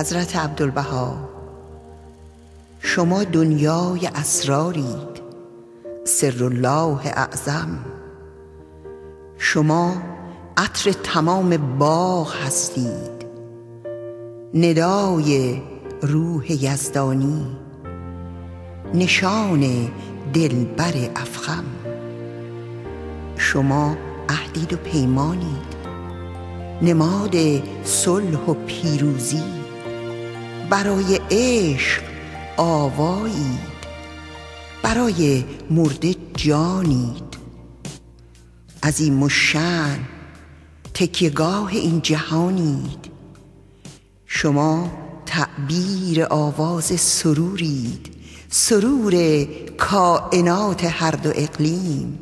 حضرت عبدالبها. شما دنیای اسرارید. سر الله اعظم. شما عطر تمام باغ هستید. ندای روح یزدانی. نشان دلبر افخم. شما عهدید و پیمانید. نماد صلح و پیروزی. برای عشق آوایید برای مرده جانید. عظیم الشأن تکیهگاه این جهانید. شما تعبیر آواز سرورید سرور کائنات هر دو اقلیم.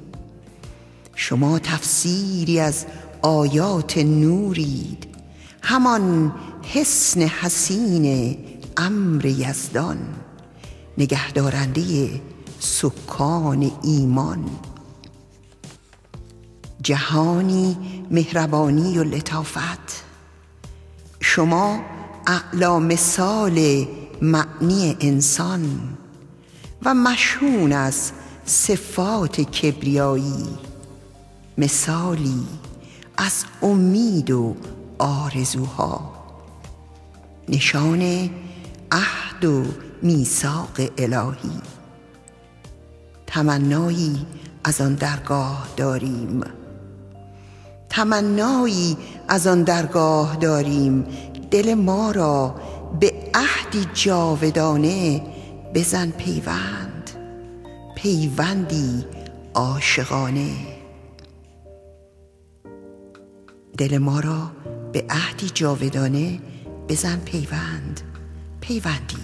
شما تفسیری از آیات نورید. همان حسن حسین امر یزدان نگهدارنده سکان ایمان. جهانی مهربانی و لطافت. شما اعلا مثال معنی انسان و مشهون از صفات کبریایی. مثالی از امید و آرزوها. نشان عهد و میثاق الهی. تمنایی از آن درگاه داریم. تمنایی از آن درگاه داریم. دل ما را به عهدی جاودانه بزن پیوند. پیوندی عاشقانه. دل ما را به عهدی جاودانه بزن پیوند. پیوندی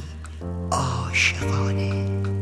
عاشقانه.